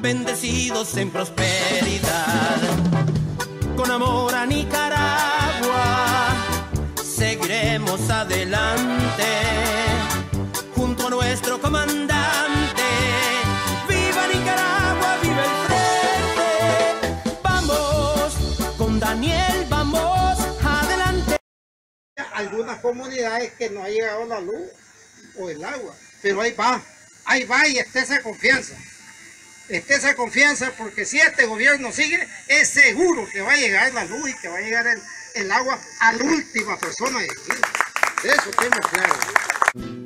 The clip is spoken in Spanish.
bendecidos en prosperidad. Con amor a Nicaragua, seguiremos adelante, junto a nuestro comandante. ¡Viva Nicaragua, viva el frente! Vamos, con Daniel, vamos, adelante. algunas comunidades que no ha llegado la luz o el agua, pero ahí va, ahí va y esté esa confianza. Esté esa confianza porque si este gobierno sigue, es seguro que va a llegar la luz y que va a llegar el, agua a la última persona de aquí. Eso tengo claro.